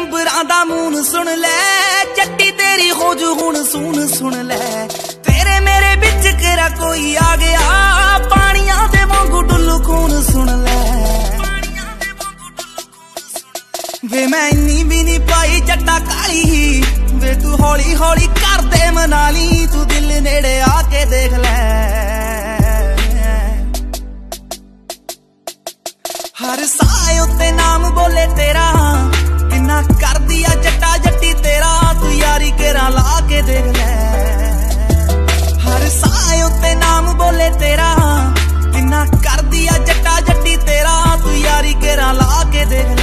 ਦਾ ਸੁਣ ਸੁਣ ਲੈ, ਚੱਟੀ ਤੇਰੀ ਹੋ ਜੂ ਹੁਣ ਸੁਣ ਸੁਣ ਲੈ। ਤੇਰੇ ਮੇਰੇ ਵਿੱਚ ਕਿਹੜਾ ਕੋਈ ਆ ਗਿਆ? ਪਾਣੀਆਂ ਦੇ ਵਾਂਗੂ ਡੁੱਲੂ ਖੂਨ ਸੁਣ ਲੈ। ਵੇ ਮੈਂ ਇੰਨੀ ਵੀ ਨਹੀਂ ਪਾਈ ਜੱਟਾ ਕਾਲੀ। ਵੇ ਤੂੰ ਹੌਲੀ ਹੌਲੀ ਕਰਦੇ ਮਨਾਲੀ ਤੂੰ ਦਿਲ ਨੇੜੇ ਆ ਕੇ ਦੇਖ ਲੈ। ਹਰ ਸਾਹ ਉੱਤੇ ਨਾਮ ਬੋਲੇ ਤੇਰਾ ਨਾਮ ਬੋਲੇ ਤੇਰਾ, ਕਿੰਨਾ ਕਰਦੀ ਆ ਜੱਟਾ ਜੱਟੀ ਤੇਰਾ, ਤੂੰ ਯਾਰੀ ਕੇਰਾ ਲਾ ਕੇ ਦੇਖ